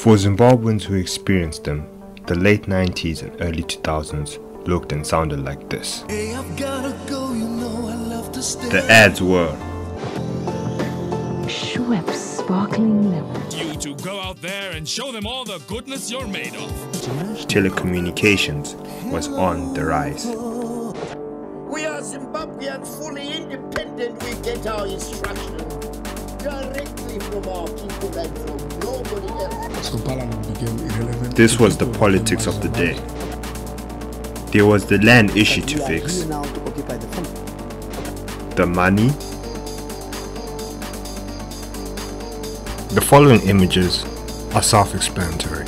For Zimbabweans who experienced them, the late 90s and early 2000s looked and sounded like this. Hey, I've gotta go, you know I love to stay. The ads were Schweppes sparkling lemon. You to go out there and show them all the goodness you're made of. telecommunications was on the rise. We are Zimbabweans fully independent. We get our instruction directly from our people and from nobody This was the politics of the day. There was the land issue to fix, the money. The following images are self explanatory.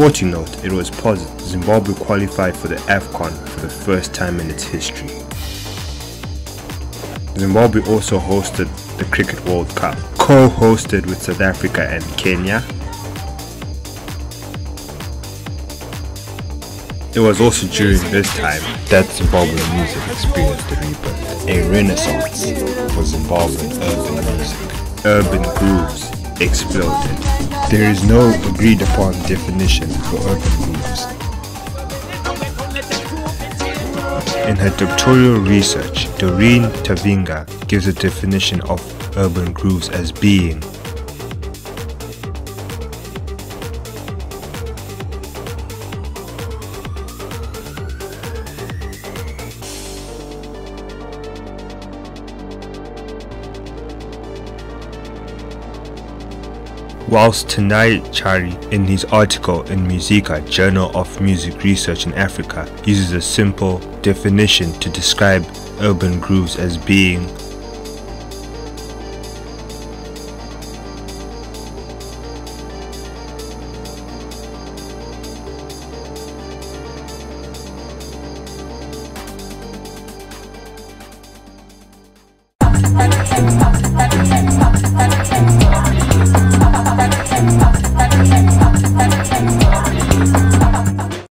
Sporting note, it was positive Zimbabwe qualified for the AFCON for the first time in its history. Zimbabwe also hosted the Cricket World Cup, co-hosted with South Africa and Kenya. It was also during this time that Zimbabwean music experienced a rebirth, a renaissance for Zimbabwean urban music. Urban grooves exploded. There is no agreed upon definition for urban grooves. In her doctoral research, Doreen Tivenga gives a definition of urban grooves as being Whilst Tendai Chari, in his article in Muziki, Journal of Music Research in Africa, uses a simple definition to describe urban grooves as being Stop